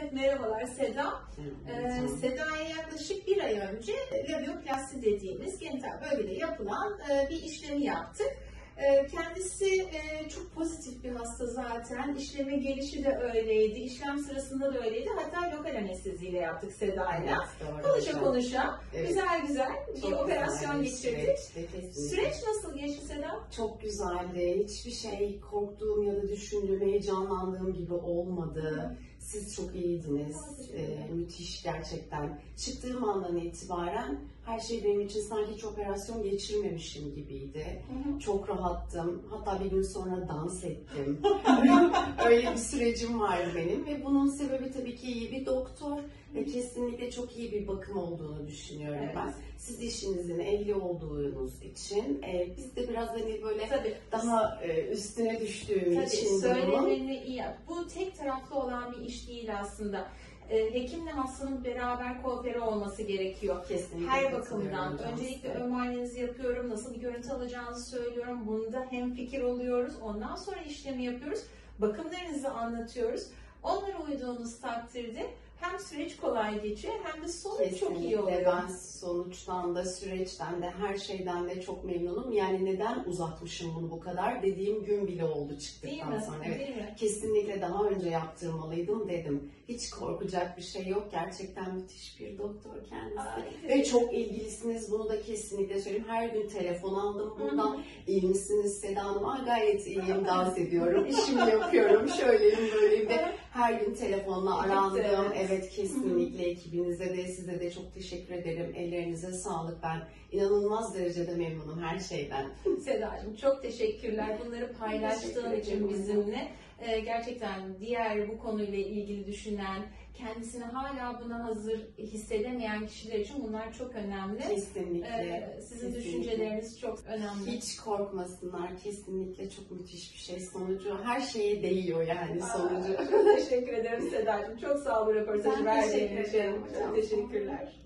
Evet merhabalar Seda. Ee, Seda'ya yaklaşık bir ay önce labioplasti dediğimiz genital bölgede yapılan e, bir işlemi yaptık. E, kendisi e, çok pozitif bir hasta zaten. İşleme gelişi de öyleydi. İşlem sırasında da öyleydi. Hatta lokal anesteziyle yaptık Seda'yla. Konuşa konuşa Evet. güzel güzel bir Çok operasyon geçirdik. kesinlikle. Süreç nasıl geçti Seda? çok güzeldi. Hiçbir şey korktuğum ya da düşündüğüm, heyecanlandığım gibi olmadı. Siz çok iyiydiniz. Ee, müthiş gerçekten. Çıktığım andan itibaren her şey benim için sanki hiç operasyon geçirmemişim gibiydi. Çok rahattım. Hatta bir gün sonra dans ettim. Öyle bir sürecim vardı benim ve bunun sebebi tabii ki iyi bir doktor ve kesinlikle çok iyi bir bakım olduğunu düşünüyorum Evet. ben. Siz işinizin ehli olduğunuz için e, biz de biraz hani böyle Tabii. daha e, üstüne düştüğüm Tabii için durumun. söylemeni iyi. Bu tek taraflı olan bir iş değil aslında. Ee, hekimle hastanın beraber koopere olması gerekiyor. Kesinlikle Her bakımdan. Öncelikle ön muayenenizi yapıyorum, nasıl bir görüntü alacağınızı söylüyorum. Bunda hem fikir oluyoruz. Ondan sonra işlemi yapıyoruz. Bakımlarınızı anlatıyoruz. Onlara uyduğunuz takdirde hem süreç kolay geçiyor hem de sonuç çok iyi Kesinlikle. oluyor. Ben sonuçtan da süreçten de her şeyden de çok memnunum. Yani neden uzatmışım bunu bu kadar dediğim gün bile oldu Değil çıktıktan mi? sonra. Evet. Değil mi? Kesinlikle daha önce yaptırmalıydım dedim. Hiç korkacak bir şey yok. Gerçekten müthiş bir doktor kendisi. Ay, Ve çok ilgilisiniz. Bunu da kesinlikle söyleyeyim. Her gün telefon aldım buradan. İyi misiniz Seda Hanım? Aa, gayet iyiyim. Dans ediyorum. işimi yapıyorum. Şöyleyim böyleyim de. Her gün telefonla arandım. Evet. Evet kesinlikle ekibinize de size de çok teşekkür ederim. Ellerinize sağlık. Ben inanılmaz derecede memnunum her şeyden. Sedacığım çok teşekkürler bunları paylaştığın Teşekkür için ederim. bizimle. Ee, gerçekten diğer bu konuyla ilgili düşünen, kendisini hala buna hazır hissedemeyen kişiler için bunlar çok önemli. Kesinlikle. Ee, sizin kesinlikle. düşünceleriniz çok önemli. Hiç korkmasınlar. Kesinlikle çok müthiş bir şey. Sonucu her şeye değiyor yani sonucu. Aa, teşekkür ederim Sedacığım. Çok sağ ol bu röportajı verdiğin için. Çok teşekkürler.